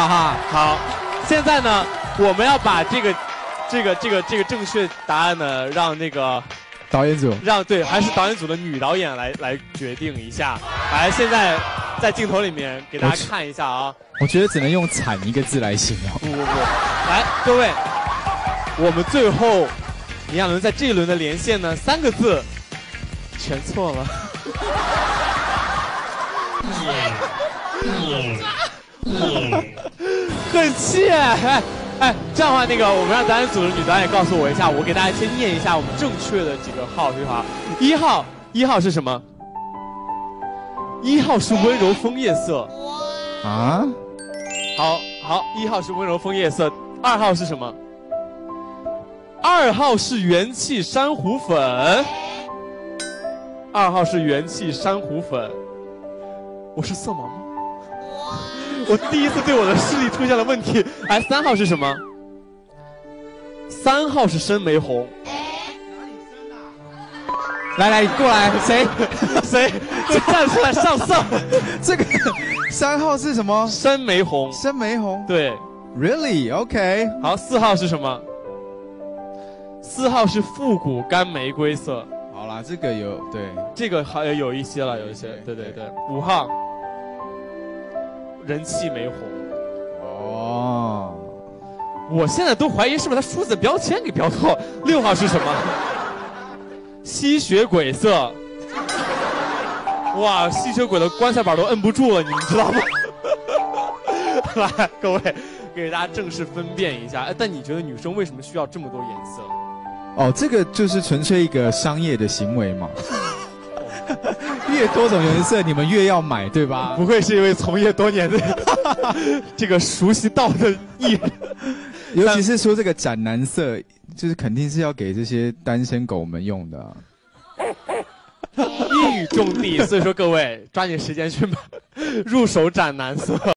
哈哈，好，现在呢，我们要把这个、这个、这个、这个正确答案呢，让那个导演组，让对，还是导演组的女导演来来决定一下。来，现在在镜头里面给大家看一下啊。我觉得只能用“惨”一个字来形容。不不不，来，各位，我们最后李亚伦在这一轮的连线呢，三个字全错了。很气哎哎，这样的话，那个我们让导演组的女导演告诉我一下，我给大家先念一下我们正确的几个号，对吧？一号，一号是什么？一号是温柔枫叶色。啊？好好，一号是温柔枫叶色，二号是什么？二号是元气珊瑚粉。二号是元气珊瑚粉。我是色盲吗？我第一次对我的视力出现了问题。哎，三号是什么？三号是深玫红。来来，你过来，谁 谁就站出来上色。这个三号是什么？深玫红。深玫红。对，Really？OK。好，四号是什么？四号是复古干玫瑰色。好啦，这个有对，这个好像有一些了，有一些。对对对，五号。人气没红，哦，我现在都怀疑是不是他数字标签给标错。六号是什么？吸血鬼色。哇，吸血鬼的棺材板都摁不住了，你们知道吗？来，各位，给大家正式分辨一下。哎，但你觉得女生为什么需要这么多颜色？哦，这个就是纯粹一个商业的行为嘛。越多种颜色，你们越要买，对吧？不愧是一位从业多年的 这个熟悉道的艺人，尤其是说这个斩男色，就是肯定是要给这些单身狗们用的。一语中的，所以说各位抓紧时间去买，入手斩男色。